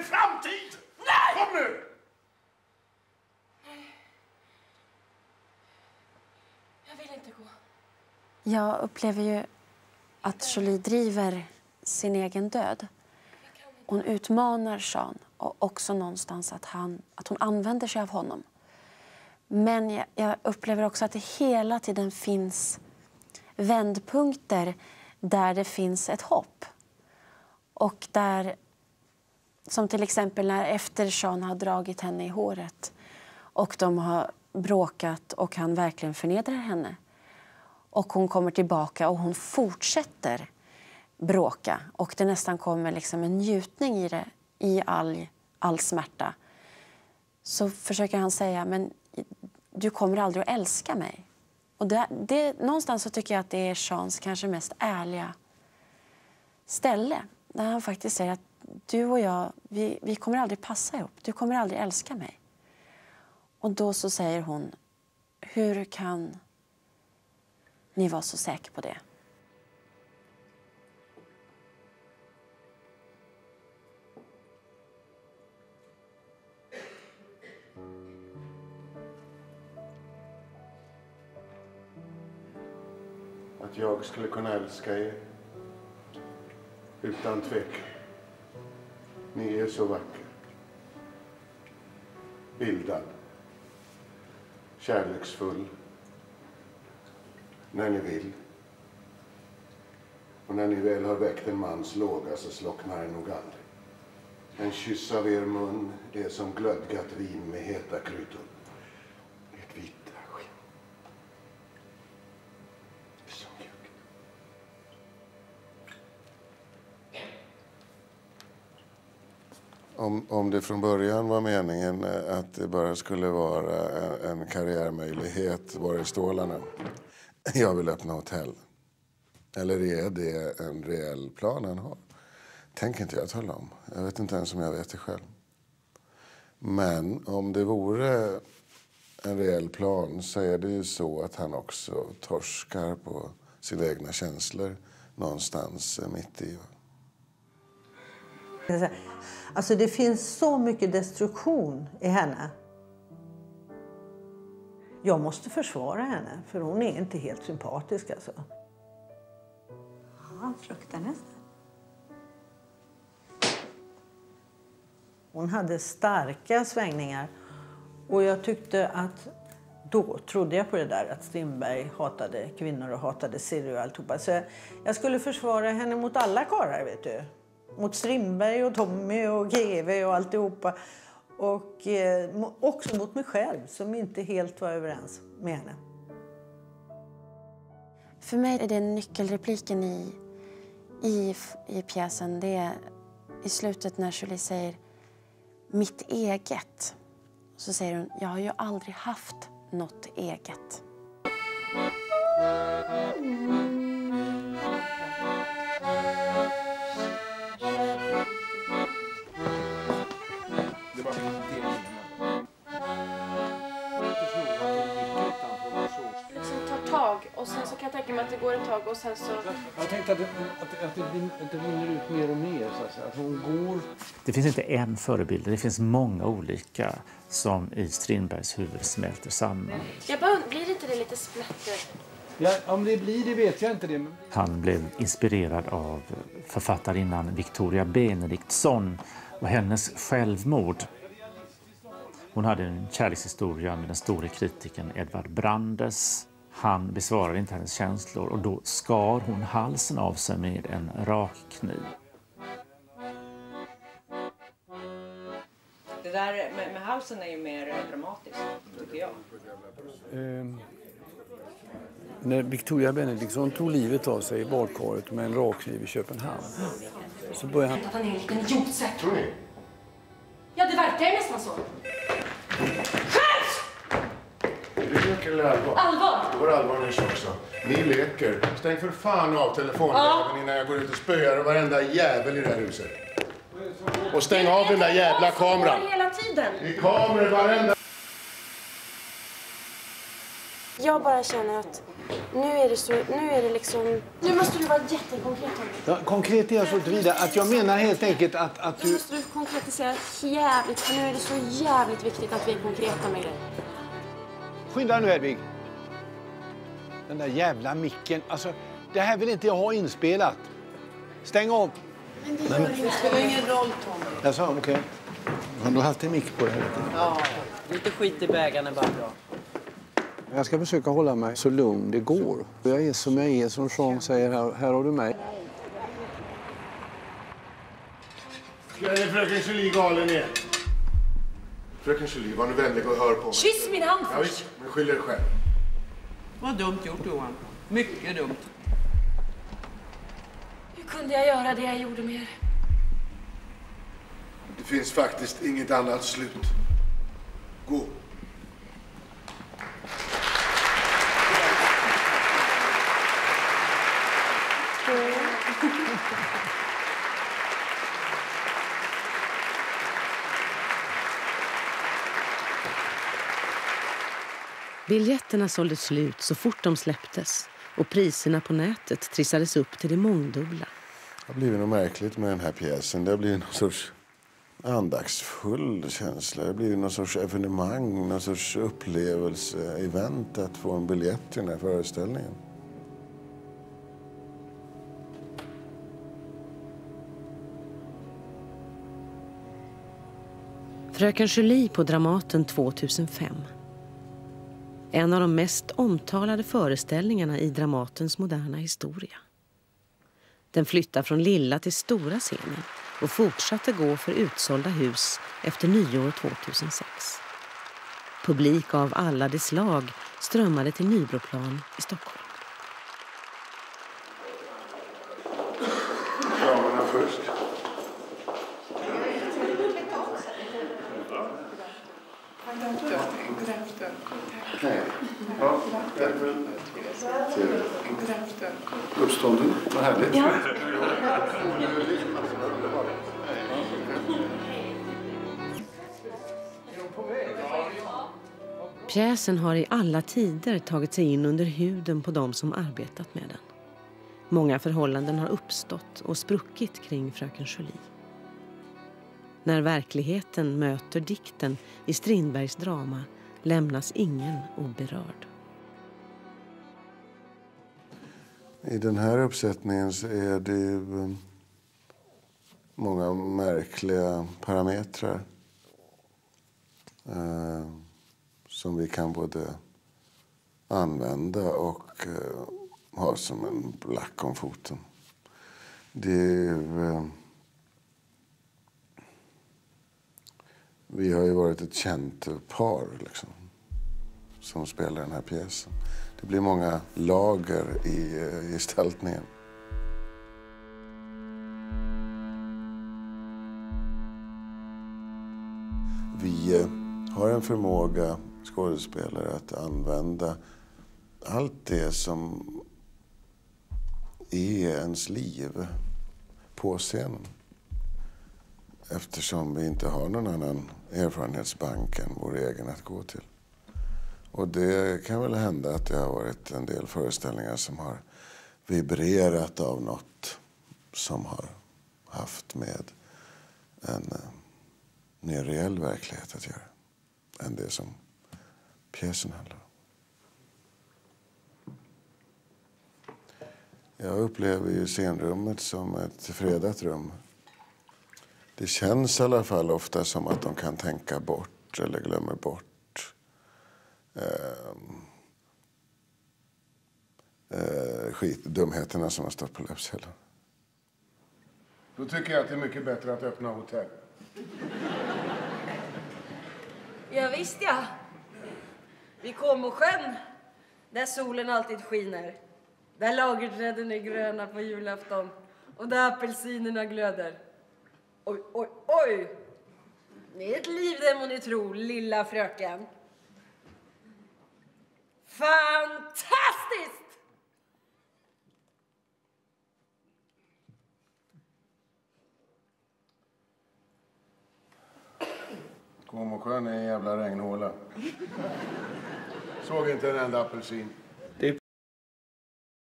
er framtid! Nej! Kom nu! Jag vill inte gå. Jag upplever ju att Jolie driver sin egen död. Hon utmanar Sean och också någonstans att, han, att hon använder sig av honom. Men jag, jag upplever också att det hela tiden finns vändpunkter där det finns ett hopp. Och där, som till exempel när efter Sean har dragit henne i håret och de har bråkat och han verkligen förnedrar henne. Och hon kommer tillbaka och hon fortsätter bråka och det nästan kommer liksom en njutning i det, i all, all smärta. Så försöker han säga, men du kommer aldrig att älska mig. Och det, det, någonstans så tycker jag att det är Seans kanske mest ärliga ställe. Där han faktiskt säger att du och jag, vi, vi kommer aldrig passa ihop. Du kommer aldrig älska mig. Och då så säger hon, hur kan ni vara så säkra på det? Att jag skulle kunna älska er. Utan tvekan. Ni är så vacker. Bildad. Kärleksfull. När ni vill. Och när ni väl har väckt en mans låga så slocknar den nog aldrig. En kyss av er mun är som glödgat vin med heta kryddor. Om, om det från början var meningen eh, att det bara skulle vara en, en karriärmöjlighet var är stålarna? Jag vill öppna hotell. Eller är det en reell plan han har? tänker inte jag tala om. Jag vet inte ens om jag vet det själv. Men om det vore en reell plan så är det ju så att han också torskar på sina egna känslor någonstans eh, mitt i. Alltså det finns så mycket destruktion i henne. Jag måste försvara henne, för hon är inte helt sympatisk. Alltså. Ja, fruktar nästan. Hon hade starka svängningar. Och jag tyckte att då trodde jag på det där att Strindberg hatade kvinnor och hatade Siri och alltihopa. Så jag, jag skulle försvara henne mot alla karlar, vet du. Mot Strindberg och Tommy och GV och alltihopa. Och eh, också mot mig själv som inte helt var överens med henne. För mig är det nyckelrepliken i, i, i pjäsen. Det är i slutet när Julie säger mitt eget. Så säger hon, jag har ju aldrig haft något eget. Mm. Går ett tag och sen så... Jag tänkte att det, att, att, det, att det rinner ut mer och mer. Så att, säga. att hon går... Det finns inte en förebild, det finns många olika som i Strindbergs huvud smälter samman. Jag bara, blir inte det lite splatter? Ja, om det blir det vet jag inte. det. Men... Han blev inspirerad av författarinnan Victoria Benediktsson och hennes självmord. Hon hade en kärlekshistoria med den store kritikern Edvard Brandes. Han besvarade inte hennes känslor och då skar hon halsen av sig med en rakkniv. Det där med, med halsen är ju mer eh, dramatiskt, tycker jag. Ehm, när Victoria Benediktsson tog livet av sig i badkaret med en rakkniv i Köpenhamn så började han... Att han är en liten ni? Ja, det verkar ju nästan så. Lek eller allvar? Allvar! Det var allvar nyss också. Ni leker. Stäng för fan av telefonen även innan jag går ut och spöar varenda jävel i det här huset. Och stäng av den där jävla kameran. hela tiden. Det är kameror varenda... Jag bara känner att Nu är det så, nu är det liksom... Nu måste du vara jättekonkret. Ja, konkret är jag så tillvida att jag menar helt enkelt att, att Nu du... måste du konkretisera jävligt, för nu är det så jävligt viktigt att vi är konkreta med det. Skynda dig nu Hedvig. Den där jävla micken. Alltså, det här vill inte jag ha inspelat. Stäng av. Det spelar ingen roll, Tommy. Jaså, okej. Har du haft en mick på det här? Ja, lite skit i bägaren är bara bra. Jag ska försöka hålla mig så lugn det går. Jag är som jag är, som Jean säger. Här, här har du mig. Är fröken Julie galen igen? Fröken Julie, var nu vänlig och hör på mig. Kyss min hand Ja, visst, men skyll er själv. Vad dumt gjort Johan. Mycket dumt. Hur kunde jag göra det jag gjorde med er? Det finns faktiskt inget annat slut. Gå. Biljetterna sålde slut så fort de släpptes och priserna på nätet trissades upp till det mångdubbla. Det har blivit något märkligt med den här pjäsen. Det har blivit någon sorts andaktsfull känsla. Det blivit någon sorts evenemang, någon sorts upplevelse, event att få en biljett till den här föreställningen. Fröken Julie på Dramaten 2005. En av de mest omtalade föreställningarna i Dramatens moderna historia. Den flyttar från lilla till stora scenen och fortsatte gå för utsålda hus efter nyår 2006. Publik av alla de slag strömmade till Nybroplan i Stockholm. Damerna först. Hej. Ja, välkommen till uppstånden. Vad härligt. Pjäsen har i alla tider tagit sig in under huden på dem som arbetat med den. Många förhållanden har uppstått och spruckit kring fröken Julie. När verkligheten möter dikten i Strindbergs drama lämnas ingen oberörd. I den här uppsättningen så är det ju ehm, många märkliga parametrar eh, som vi kan både använda och eh, ha som en black om foten. Det är ju, eh, vi har ju varit ett känt par liksom, som spelar den här pjäsen. Det blir många lager i eh, gestaltningen. Vi eh, har en förmåga, skådespelare, att använda allt det som är ens liv på scenen. Eftersom vi inte har någon annan erfarenhetsbank än vår egen att gå till. Och det kan väl hända att det har varit en del föreställningar som har vibrerat av något som har haft med en eh, mer reell verklighet att göra än det som pjäsen handlar om. Jag upplever ju scenrummet som ett fredat rum. Det känns i alla fall ofta som att de kan tänka bort eller glömmer bort eh, skit, dumheterna som har stått på löpsedeln. Då tycker jag att det är mycket bättre att öppna hotell. Ja, visst ja. Vid Comosjön, där solen alltid skiner. Där lagerträden är gröna på julafton och där apelsinerna glöder. Oj, oj, oj! Det är ett liv det må ni tro, lilla fröken. Comosjön är en jävla regnhåla. Såg inte en enda apelsin.